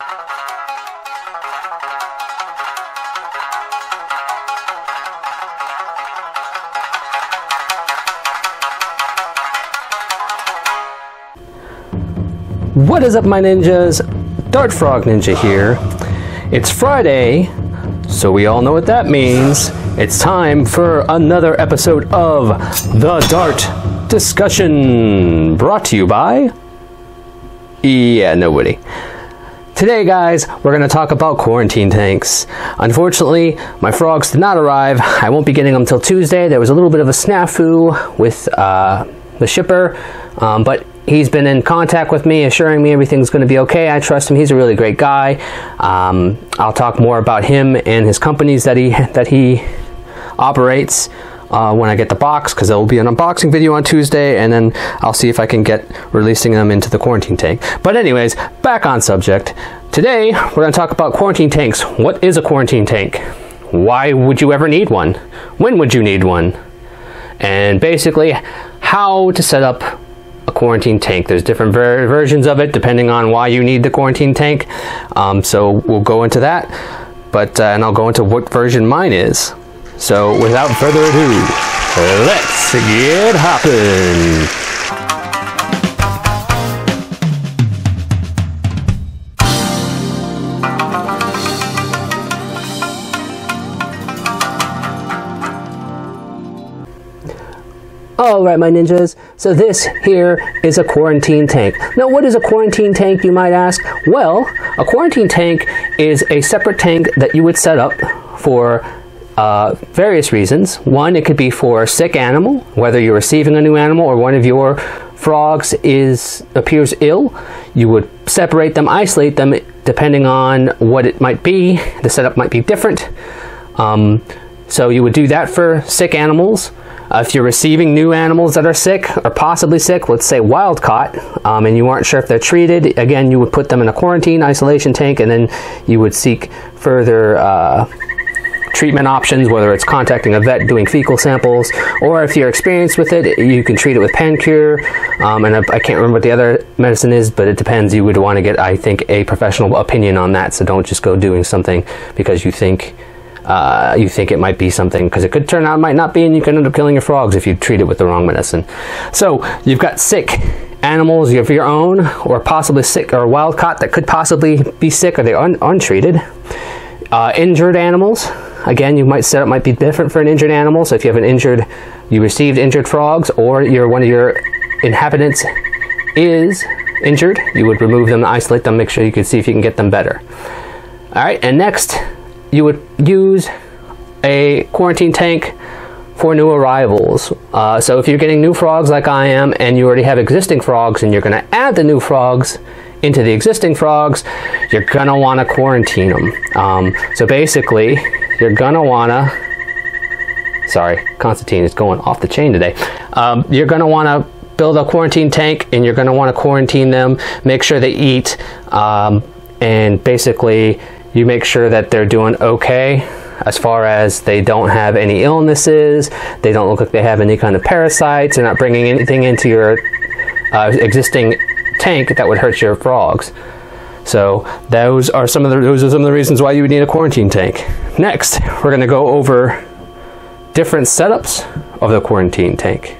What is up, my ninjas? Dart Frog Ninja here. It's Friday, so we all know what that means. It's time for another episode of The Dart Discussion, brought to you by. Yeah, nobody. Today, guys, we're going to talk about quarantine tanks. Unfortunately, my frogs did not arrive. I won't be getting them until Tuesday. There was a little bit of a snafu with uh, the shipper, um, but he's been in contact with me, assuring me everything's going to be okay. I trust him. He's a really great guy. Um, I'll talk more about him and his companies that he that he operates uh, when I get the box, because there will be an unboxing video on Tuesday, and then I'll see if I can get releasing them into the quarantine tank. But anyways, back on subject. Today we're going to talk about quarantine tanks. What is a quarantine tank? Why would you ever need one? When would you need one? And basically, how to set up a quarantine tank. There's different ver versions of it depending on why you need the quarantine tank. Um, so we'll go into that, but uh, and I'll go into what version mine is. So without further ado, let's get hopping. Alright my ninjas, so this here is a quarantine tank. Now what is a quarantine tank you might ask? Well, a quarantine tank is a separate tank that you would set up for uh, various reasons. One, it could be for a sick animal, whether you're receiving a new animal or one of your frogs is appears ill. You would separate them, isolate them, depending on what it might be. The setup might be different. Um, so you would do that for sick animals. Uh, if you're receiving new animals that are sick or possibly sick, let's say wild caught, um, and you aren't sure if they're treated, again, you would put them in a quarantine isolation tank and then you would seek further uh, treatment options, whether it's contacting a vet, doing fecal samples, or if you're experienced with it, you can treat it with Panacur. Um, and I, I, can't remember what the other medicine is, but it depends. You would want to get, I think, a professional opinion on that. So don't just go doing something because you think uh, you think it might be something because it could turn out it might not be, and you can end up killing your frogs if you treat it with the wrong medicine. So you've got sick animals of your own, or possibly sick or wild caught that could possibly be sick or they're un untreated. Uh, injured animals. Again, you might set up might be different for an injured animal. So if you have an injured, you received injured frogs, or you're one of your inhabitants is injured, you would remove them, isolate them, make sure you can see if you can get them better. All right, and next you would use a quarantine tank for new arrivals. Uh, so if you're getting new frogs like I am and you already have existing frogs and you're going to add the new frogs into the existing frogs, you're going to want to quarantine them. Um, so basically, you're want to sorry, Constantine is going off the chain today. Um, you're want to build a quarantine tank and you're want to quarantine them, make sure they eat, um, and basically you make sure that they're doing okay as far as they don't have any illnesses, they don't look like they have any kind of parasites, they're not bringing anything into your uh, existing tank that would hurt your frogs. So those are some of the those are some of the reasons why you would need a quarantine tank. Next, we're going to go over different setups of the quarantine tank.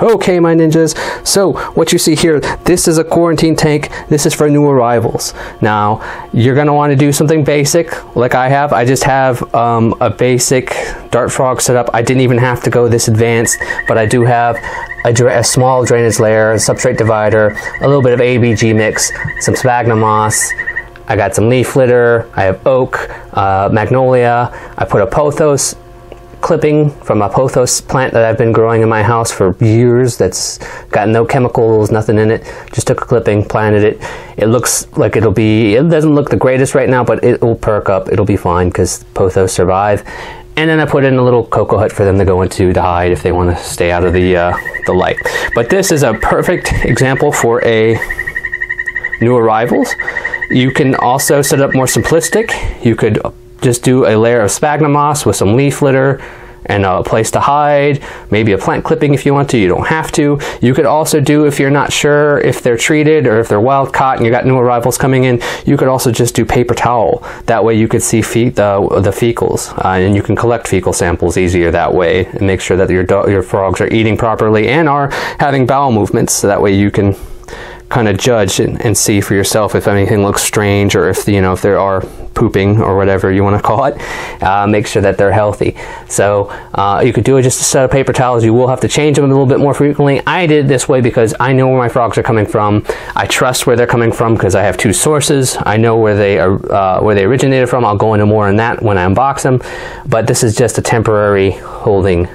Okay, my ninjas, so what you see here, this is a quarantine tank. This is for new arrivals. Now, you're going to want to do something basic like I have. I just have um, a basic dart frog setup. I didn't even have to go this advanced, but I do have a, a small drainage layer, a substrate divider, a little bit of ABG mix, some sphagnum moss, I got some leaf litter, I have oak, uh, magnolia, I put a pothos clipping from a pothos plant that I've been growing in my house for years that's got no chemicals, nothing in it. Just took a clipping, planted it. It looks like it'll be, it doesn't look the greatest right now, but it will perk up. It'll be fine because pothos survive. And then I put in a little cocoa hut for them to go into to hide if they want to stay out of the, uh, the light. But this is a perfect example for a new arrivals. You can also set up more simplistic. You could just do a layer of sphagnum moss with some leaf litter and a place to hide, maybe a plant clipping if you want to, you don't have to. You could also do, if you're not sure if they're treated or if they're wild caught and you got new arrivals coming in, you could also just do paper towel. That way you could see fe the, the fecals uh, and you can collect fecal samples easier that way and make sure that your, your frogs are eating properly and are having bowel movements so that way you can kind of judge and, and, see for yourself if anything looks strange or if you know if there are pooping or whatever you want to call it. Uh, make sure that they're healthy. So uh, you could do it just a set of paper towels. You will have to change them a little bit more frequently. I did it this way because i know where my frogs are coming from. I trust where they're coming from because i have two sources. I know where they are uh, where they originated from. I'll go into more on that when i unbox them. But this is just a temporary holding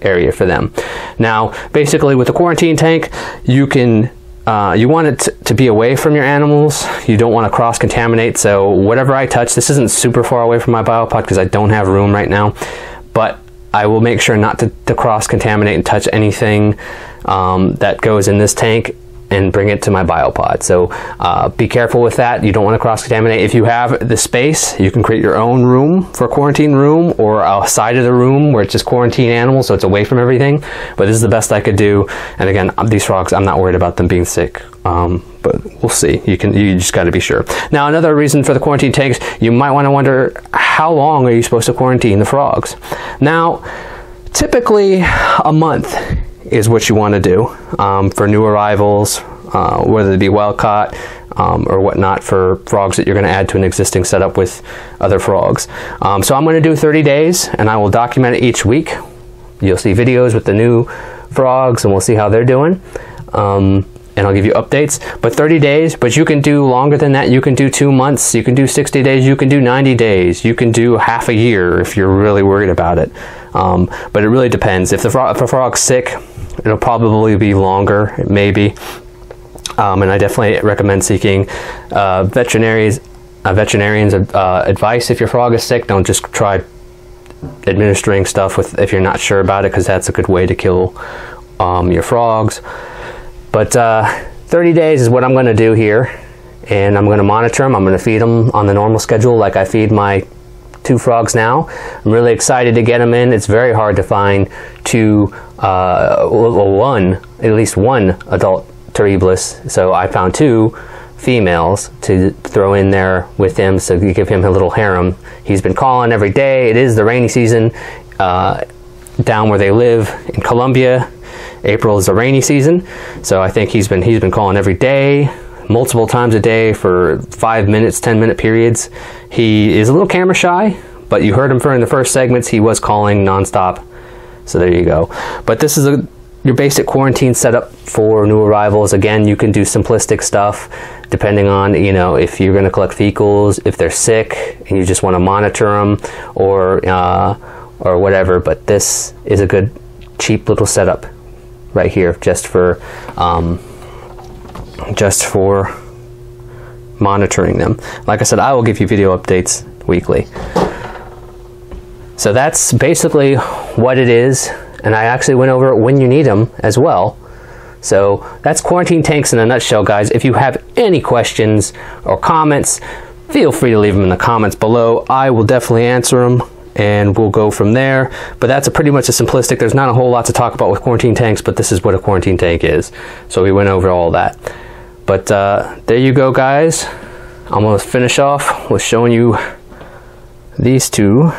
area for them. Now basically with the quarantine tank you can uh, you want it to be away from your animals. You don't want to cross contaminate. So whatever I touch, this isn't super far away from my biopod because I don't have room right now, but I will make sure not to, to cross contaminate and touch anything um, that goes in this tank and bring it to my biopod. So uh, be careful with that. You don't want to cross contaminate. If you have the space, you can create your own room for quarantine room or a side of the room where it's just quarantine animals, so it's away from everything. But this is the best I could do. And again, these frogs, I'm not worried about them being sick. Um, but we'll see. You can you just got to be sure. Now, another reason for the quarantine tanks, you might want to wonder how long are you supposed to quarantine the frogs? Now, typically a month is what you want to do um, for new arrivals, uh, whether it be wild caught um, or whatnot for frogs that you're going to add to an existing setup with other frogs. Um, so I'm going to do 30 days and I will document it each week. You'll see videos with the new frogs and we'll see how they're doing. Um, and I'll give you updates. But 30 days, but you can do longer than that. You can do two months, you can do 60 days, you can do 90 days, you can do half a year if you're really worried about it. Um, but it really depends. If the, frog, if the frog's sick, It'll probably be longer, maybe. Um, and I definitely recommend seeking uh, veterinaries, uh, veterinarians' uh, advice if your frog is sick. Don't just try administering stuff with if you're not sure about it, because that's a good way to kill um, your frogs. But uh, 30 days is what I'm going to do here, and I'm going to monitor them. I'm going to feed them on the normal schedule, like I feed my two frogs now. I'm really excited to get them in. It's very hard to find two, uh, one, at least one adult Terribilis. So I found two females to throw in there with him so you give him a little harem. He's been calling every day. It is the rainy season uh, down where they live in Colombia. April is the rainy season, so I think he's been he's been calling every day multiple times a day for five minutes, 10 minute periods. He is a little camera shy, but you heard him for in the first segments, he was calling nonstop. So there you go. But this is a your basic quarantine setup for new arrivals. Again, you can do simplistic stuff depending on, you know, if you're going to collect fecals, if they're sick and you just want to monitor them or, uh, or whatever. But this is a good, cheap little setup right here just for um, just for monitoring them. Like I said, I will give you video updates weekly. So that's basically what it is, and I actually went over when you need them as well. So that's quarantine tanks in a nutshell, guys. If you have any questions or comments, feel free to leave them in the comments below. I will definitely answer them and we'll go from there. But that's pretty much a simplistic. There's not a whole lot to talk about with quarantine tanks, but this is what a quarantine tank is. So we went over all that. But uh, there you go, guys. I'm going to finish off with showing you these two.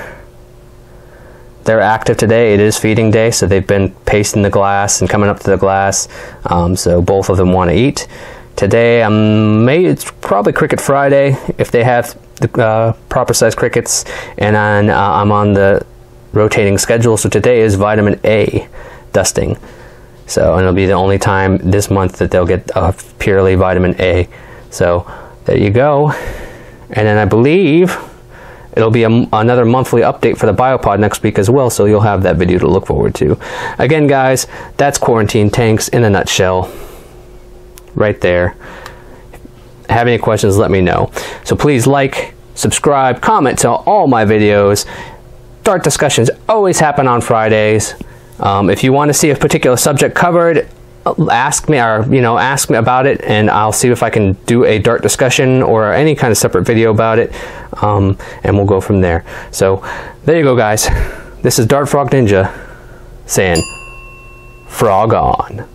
They're active today. It is feeding day, so they've been pasting the glass and coming up to the glass. Um, so both of them want to eat. Today, I'm maybe it's probably Cricket Friday if they have the uh, proper size crickets, and then, uh, I'm on the rotating schedule. So today is vitamin A dusting. So, and it'll be the only time this month that they'll get a purely vitamin A. So, there you go. And then I believe it'll be a, another monthly update for the Biopod next week as well, so you'll have that video to look forward to. Again, guys, that's quarantine tanks in a nutshell. Right there. Have any questions, let me know. So please like, subscribe, comment to all my videos. Dart discussions always happen on Fridays. Um, if you want to see a particular subject covered, ask me or you know ask me about it and I'll see if I can do a dart discussion or any kind of separate video about it um, and we'll go from there. So there you go guys. This is Dart Frog Ninja saying frog on